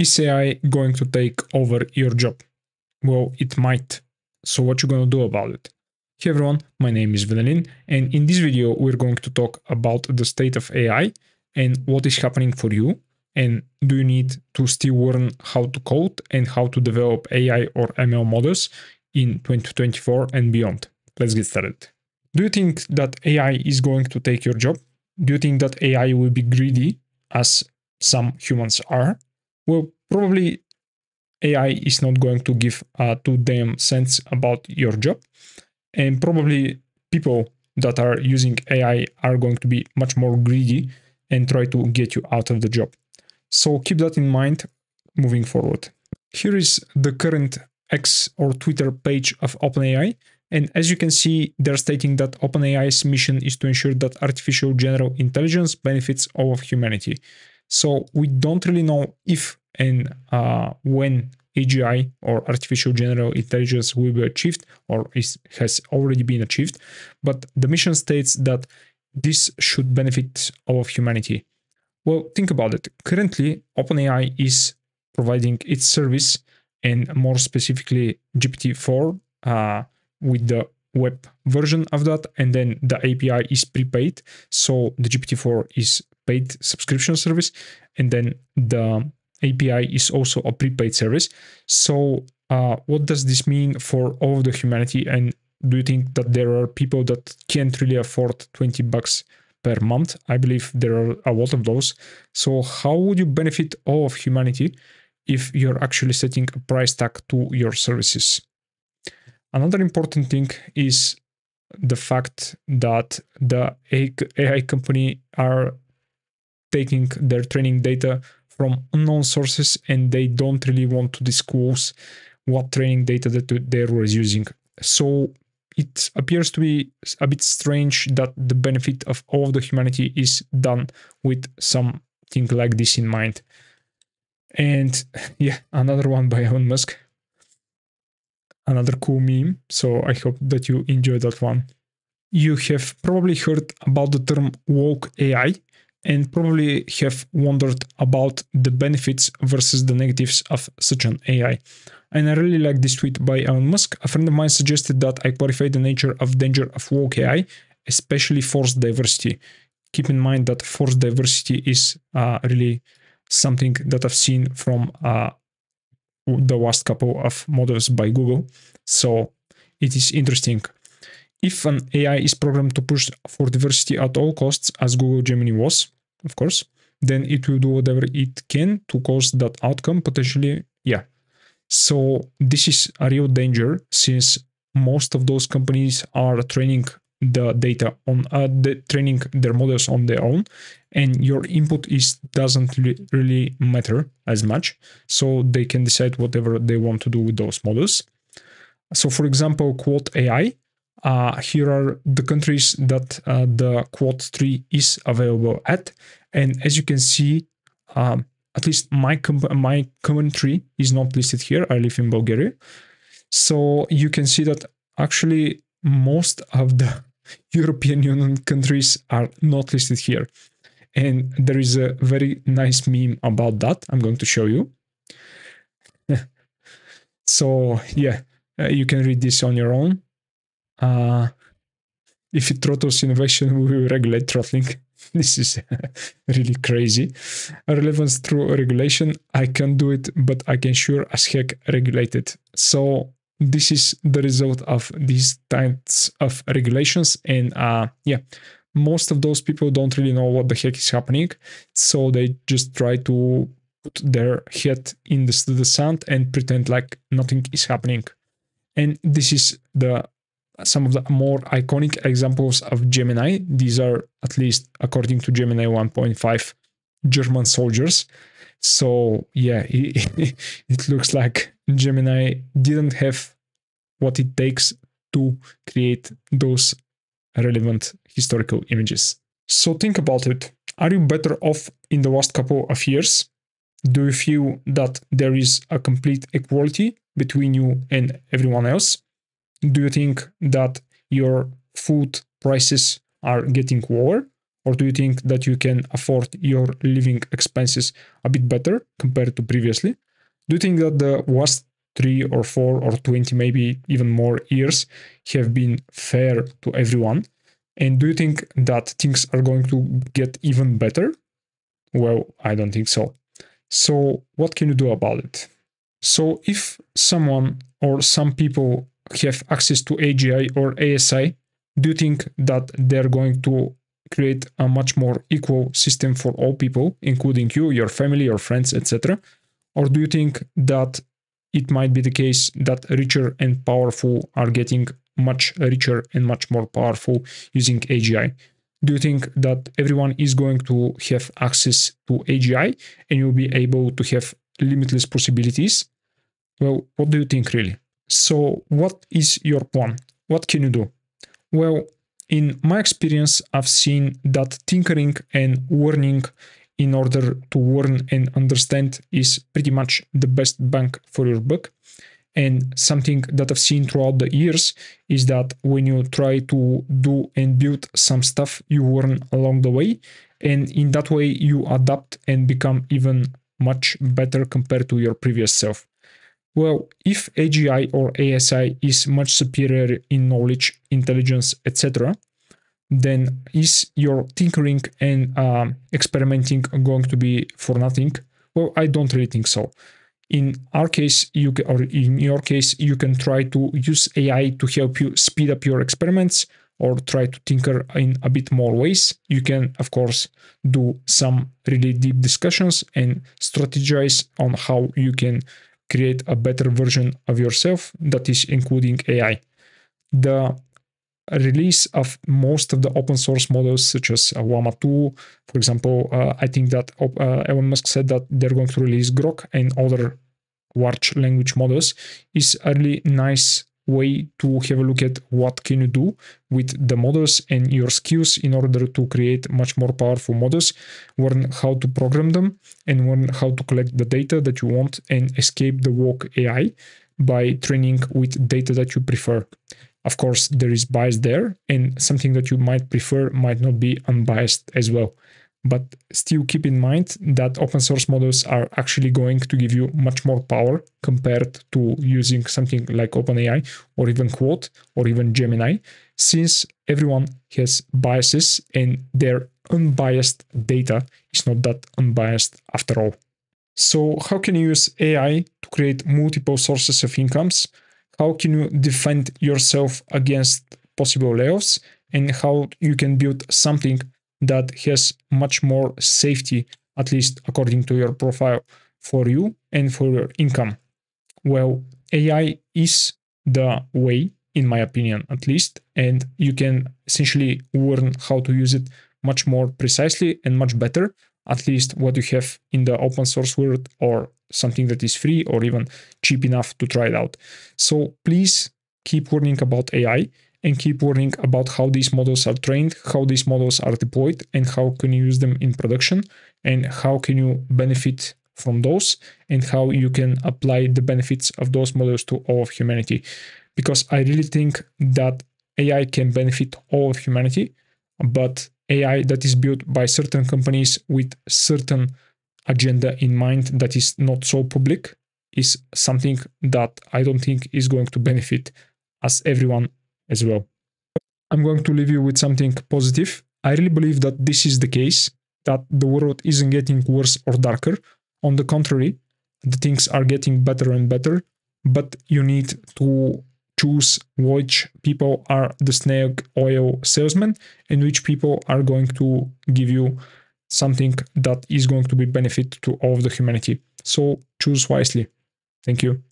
Is AI going to take over your job? Well, it might. So what you gonna do about it? Hey everyone, my name is Venelin, and in this video we're going to talk about the state of AI and what is happening for you and do you need to still learn how to code and how to develop AI or ML models in 2024 and beyond. Let's get started. Do you think that AI is going to take your job? Do you think that AI will be greedy as some humans are? Well, probably AI is not going to give a two damn cents about your job. And probably people that are using AI are going to be much more greedy and try to get you out of the job. So keep that in mind moving forward. Here is the current X or Twitter page of OpenAI. And as you can see, they're stating that OpenAI's mission is to ensure that artificial general intelligence benefits all of humanity. So we don't really know if and uh, when AGI or artificial general intelligence will be achieved or is, has already been achieved. But the mission states that this should benefit all of humanity. Well, think about it. Currently, OpenAI is providing its service and more specifically GPT-4 uh, with the web version of that and then the API is prepaid so the GPT-4 is paid subscription service and then the API is also a prepaid service so uh, what does this mean for all of the humanity and do you think that there are people that can't really afford 20 bucks per month. I believe there are a lot of those. So, how would you benefit all of humanity if you're actually setting a price tag to your services? Another important thing is the fact that the AI company are taking their training data from unknown sources and they don't really want to disclose what training data that they were using. So it appears to be a bit strange that the benefit of all of the humanity is done with something like this in mind. And yeah, another one by Elon Musk. Another cool meme. So I hope that you enjoyed that one. You have probably heard about the term woke AI and probably have wondered about the benefits versus the negatives of such an AI. And I really like this tweet by Elon Musk. A friend of mine suggested that I clarify the nature of danger of woke AI, especially forced diversity. Keep in mind that forced diversity is uh, really something that I've seen from uh, the last couple of models by Google. So it is interesting. If an AI is programmed to push for diversity at all costs, as Google Gemini was, of course, then it will do whatever it can to cause that outcome, potentially, yeah, so this is a real danger since most of those companies are training the data on uh, the training their models on their own and your input is doesn't really matter as much. So they can decide whatever they want to do with those models. So for example Claude ai uh, here are the countries that uh, the Claude 3 is available at and as you can see um, at least my com- my country is not listed here. I live in Bulgaria, so you can see that actually most of the European Union countries are not listed here, and there is a very nice meme about that. I'm going to show you. so yeah, uh, you can read this on your own. Uh, if it throttles innovation, we will regulate throttling. this is really crazy. Relevance through regulation, I can do it, but I can sure as heck regulate it. So this is the result of these types of regulations. And uh, yeah, most of those people don't really know what the heck is happening. So they just try to put their head in the, the sand and pretend like nothing is happening. And this is the some of the more iconic examples of Gemini. These are, at least according to Gemini 1.5, German soldiers. So, yeah, it, it looks like Gemini didn't have what it takes to create those relevant historical images. So, think about it. Are you better off in the last couple of years? Do you feel that there is a complete equality between you and everyone else? Do you think that your food prices are getting lower Or do you think that you can afford your living expenses a bit better compared to previously? Do you think that the last three or four or 20, maybe even more years have been fair to everyone? And do you think that things are going to get even better? Well, I don't think so. So, what can you do about it? So, if someone or some people have access to AGI or ASI, do you think that they're going to create a much more equal system for all people, including you, your family, your friends, etc.? Or do you think that it might be the case that richer and powerful are getting much richer and much more powerful using AGI? Do you think that everyone is going to have access to AGI and you'll be able to have limitless possibilities? Well, what do you think really? So, what is your plan? What can you do? Well, in my experience, I've seen that tinkering and learning in order to learn and understand is pretty much the best bang for your buck. And something that I've seen throughout the years is that when you try to do and build some stuff, you learn along the way. And in that way, you adapt and become even much better compared to your previous self. Well, if AGI or ASI is much superior in knowledge, intelligence, etc., then is your tinkering and uh, experimenting going to be for nothing? Well, I don't really think so. In our case, you can, or in your case, you can try to use AI to help you speed up your experiments or try to tinker in a bit more ways. You can, of course, do some really deep discussions and strategize on how you can create a better version of yourself that is including AI. The release of most of the open source models, such as uh, Llama 2, for example, uh, I think that uh, Elon Musk said that they're going to release Grok and other large language models, is a really nice way to have a look at what can you do with the models and your skills in order to create much more powerful models learn how to program them and learn how to collect the data that you want and escape the woke ai by training with data that you prefer. Of course there is bias there and something that you might prefer might not be unbiased as well but still keep in mind that open source models are actually going to give you much more power compared to using something like OpenAI or even Claude or even Gemini, since everyone has biases and their unbiased data is not that unbiased after all. So, how can you use AI to create multiple sources of incomes? How can you defend yourself against possible layoffs? And how you can build something that has much more safety, at least according to your profile, for you and for your income. Well, AI is the way, in my opinion, at least, and you can essentially learn how to use it much more precisely and much better, at least what you have in the open source world or something that is free or even cheap enough to try it out. So please keep learning about AI and keep worrying about how these models are trained, how these models are deployed, and how can you use them in production, and how can you benefit from those, and how you can apply the benefits of those models to all of humanity. Because I really think that AI can benefit all of humanity, but AI that is built by certain companies with certain agenda in mind that is not so public is something that I don't think is going to benefit us everyone as well. I'm going to leave you with something positive. I really believe that this is the case, that the world isn't getting worse or darker. On the contrary, the things are getting better and better, but you need to choose which people are the snake oil salesman and which people are going to give you something that is going to be benefit to all of the humanity. So choose wisely. Thank you.